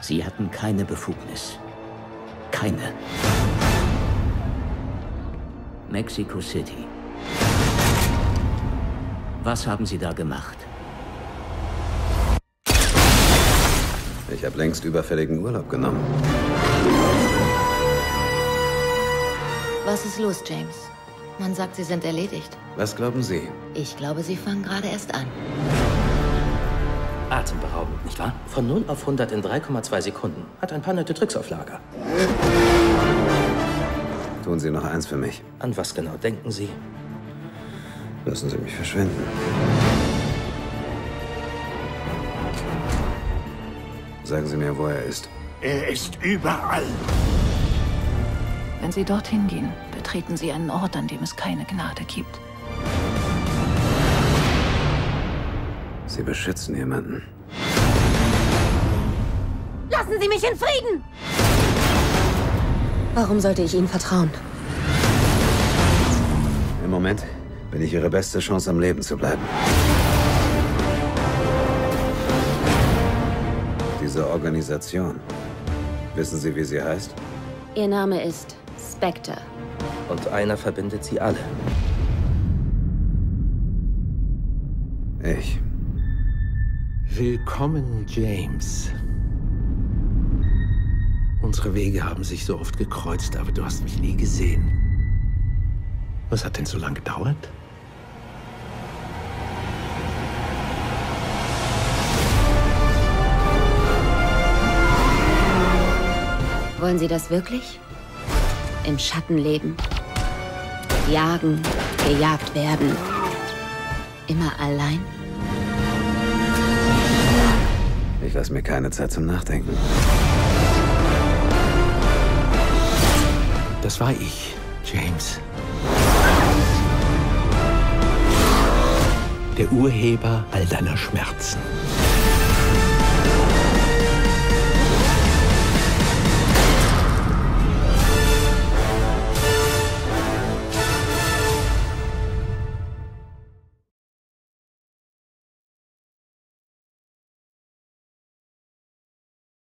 Sie hatten keine Befugnis. Keine. Mexico City. Was haben Sie da gemacht? Ich habe längst überfälligen Urlaub genommen. Was ist los, James? Man sagt, Sie sind erledigt. Was glauben Sie? Ich glaube, Sie fangen gerade erst an. Atemberaubend, nicht wahr? Von 0 auf 100 in 3,2 Sekunden. Hat ein paar nette Tricks auf Lager. Tun Sie noch eins für mich. An was genau denken Sie? Lassen Sie mich verschwinden. Sagen Sie mir, wo er ist. Er ist überall. Wenn Sie dorthin gehen, betreten Sie einen Ort, an dem es keine Gnade gibt. Sie beschützen jemanden. Lassen Sie mich in Frieden! Warum sollte ich Ihnen vertrauen? Im Moment bin ich Ihre beste Chance, am Leben zu bleiben. Diese Organisation. Wissen Sie, wie sie heißt? Ihr Name ist Spectre. Und einer verbindet sie alle. Ich. Willkommen, James. Unsere Wege haben sich so oft gekreuzt, aber du hast mich nie gesehen. Was hat denn so lange gedauert? Wollen Sie das wirklich? Im Schatten leben? Jagen, gejagt werden? Immer allein? Ich lasse mir keine Zeit zum Nachdenken. Das war ich, James. Der Urheber all deiner Schmerzen.